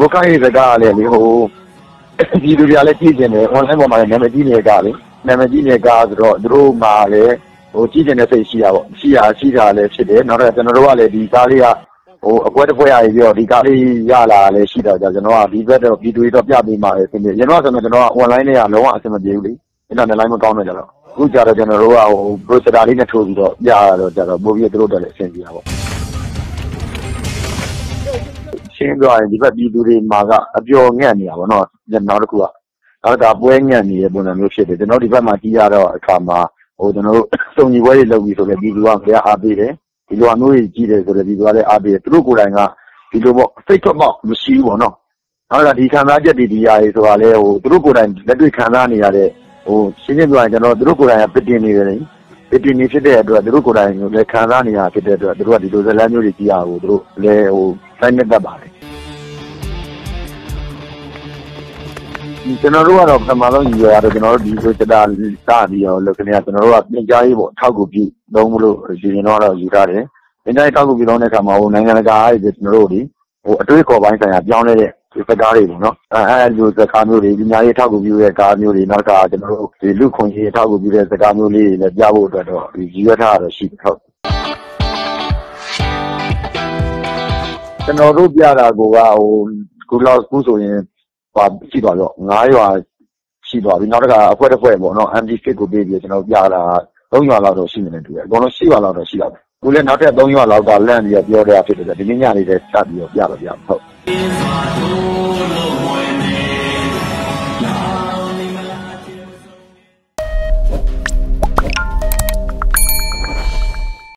မုခရေးစကားကလည်းလေဟိုဒီလူတွေကလည်းကြည့်ကျင်တယ် online ပေါ်မှာလည်းနာမည်ကြီးနေတဲ့ကားလေနာမည်ကြီးနေတဲ့ကားဆိုတော့သူတို့မှလည်းဟိုကြည့်ကျင်တဲ့စိတ်ရှိတာပေါ့ရှိတာရှိတာလည်းဖြစ်တယ်နောက်တော့ကျွန်တော်တို့ကလည်းဒီကားလေးကဟိုအကွက်တစ်ဖွဲရပြီးတော့ဒီကားလေးရလာလည်းရှိတော့ကြာကျွန်တော်ကဒီဘက်တော့ဗီဒီယိုတော့ပြပေးမှာလေဆင်းပြေကျွန်တော်ကဆိုတော့ကျွန်တော်က online နဲ့ကလုံးဝအဆင်မပြေဘူးလေအဲ့တော့ online မကောင်းတော့ကြတော့အခုကြတော့ကျွန်တော်တို့ကဟို processor လေးနဲ့ထိုးပြီးတော့ပြရတော့ကြတော့ပို့ပြီးသူတို့တက်လည်းအဆင်ပြေတာပေါ့ ရှင်းပြောရင်ဒီဘက်ပြည်သူတွေမှာကအပျော်ငတ်နေတာပေါ့နော်နောက်တစ်ခုကနောက်တာပွဲငတ်နေတဲ့ပုံစံမျိုးဖြစ်တယ်ကျွန်တော်ဒီဘက်မှာကြီးရတော့အခါမှာဟိုကျွန်တော်တို့စုံညီပွဲတွေလုပ်ပြီးဆိုတော့ပြည်သူကဘယ်အားပေးတယ်ဒီလိုအမျိုးကြီးကြီးတယ်ဆိုတော့ပြည်သူကလည်းအားပေးတယ်သူတို့ကိုယ်တိုင်ကဒီလိုပေါ့စိတ်ထွက်ပေါက်မရှိဘူးပေါ့နော်ဟုတ်လားဒီခံစားချက်တွေဒီຢာတွေဆိုတာလဲဟိုသူတို့ကိုယ်တိုင်လက်တွေ့ခံစားနေရတဲ့ဟိုရှင်းရှင်းပြောရင်ကျွန်တော်သူတို့ကိုယ်တိုင်ကပတင်နေတယ်လေပတင်နေဖြစ်တဲ့အတွက်သူတို့ကိုယ်တိုင်လည်းခံစားနေရဖြစ်တဲ့အတွက်သူတို့ကဒီလိုဇလန်းမျိုးတွေကြီးရကိုသူတို့လည်းဟိုတိုင်းနေတတ်ပါတယ် ကျွန်တော်တို့ကတော့ပထမဆုံးယူရတော့ကျွန်တော်တို့ဒီလိုစတာစပြီးတော့လုပ်ကနေကျွန်တော်တို့ကပြင်ကြားရေးပေါ့ထောက်ကူပြုသုံးမလို့ဒီရင်တော့ယူထားတယ်ပြင်ကြားရေးထောက်ကူပြုသုံးတဲ့အခါမှာဟိုနိုင်ငံတကာအဲ့ဒီကျွန်တော်တို့ဒီဟိုအတွေ့အခေါ်ပိုင်းဆိုင်ရာပြောင်းလဲတဲ့ဒီစကားတွေပေါ့နော်အဲအဲလိုစကားမျိုးတွေပညာရေးထောက်ကူပြုတဲ့ကားမျိုးတွေနောက်ကကျွန်တော်တို့ဒီလူခွန်ကြီးထောက်ကူပြုတဲ့စကားမျိုးလေးတွေလည်းကြားဖို့အတွက်တော့ဒီယူရထားတော့ရှိဟုတ်ကျွန်တော်တို့ပြတာကိုကဟိုခုလောက်ခုဆိုရင်ဟို ရှိသွားတော့9ရွာရှိသွားပြီနောက်တစ်ခါအဖွဲတစ်ဖွဲပေါ့နော် MD fit ကိုပေးပြီးကျွန်တော်ပြတာ3ရွာလောက်တော့ရှိနေတယ်တူတယ်အကုန်လုံး10ရွာလောက်တော့ရှိတော့ခုလည်းနောက်ထပ်3ရွာလောက်ကလန့်ပြီးတော့ပြောတဲ့အဖြစ်တယ်ဒီနေ့ညလေးတည်းစပြီးတော့ပြတော့ပြဟုတ်